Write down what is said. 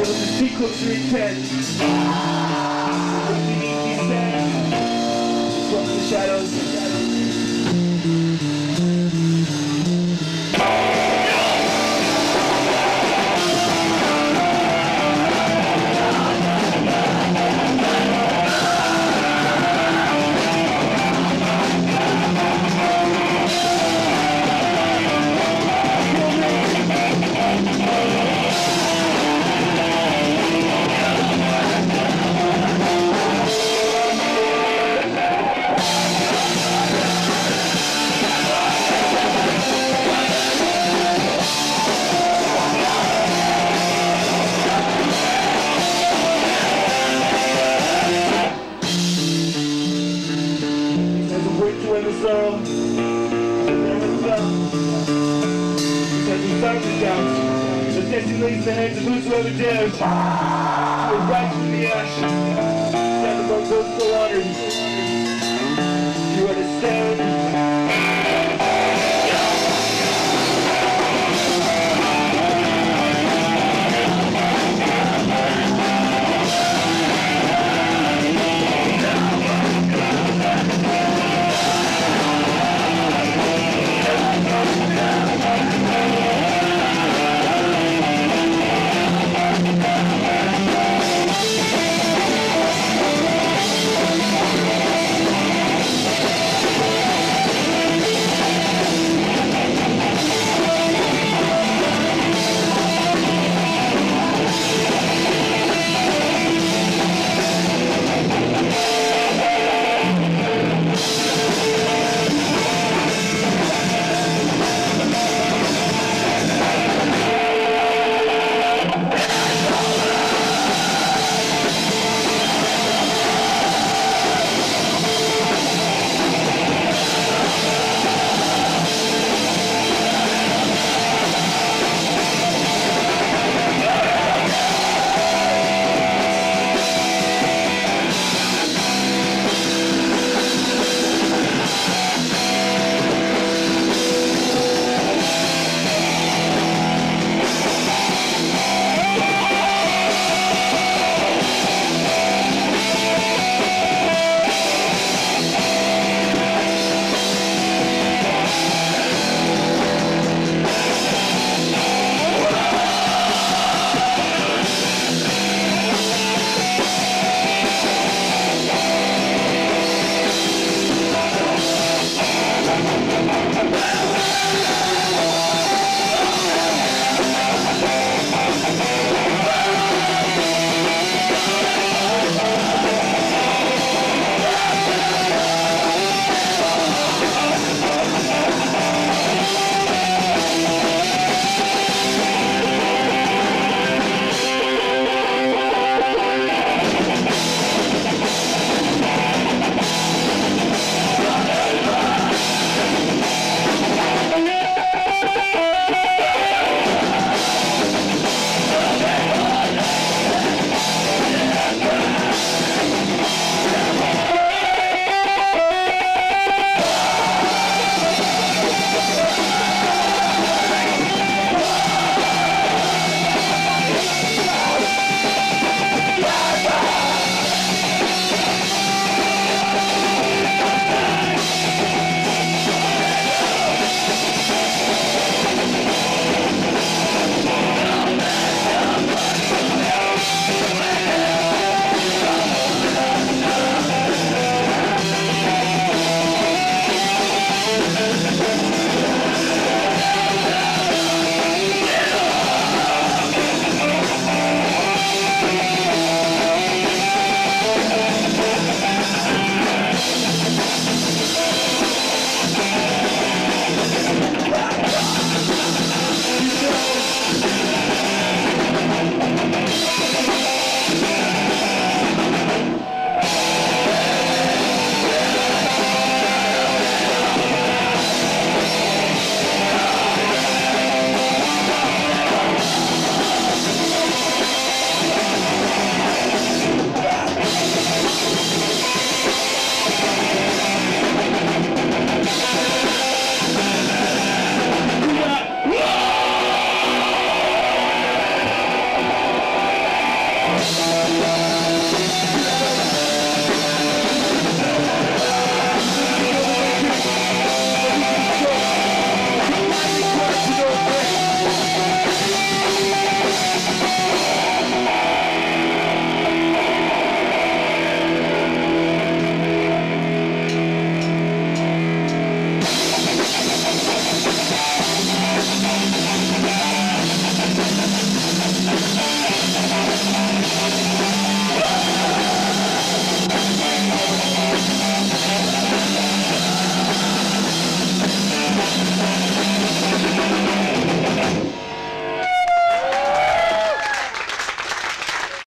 She cooks her intent. Beneath descend. From the shadows. go. Because we. The testing leaves the hands of. We're right from the ashes. Stand above those still honored. You understand?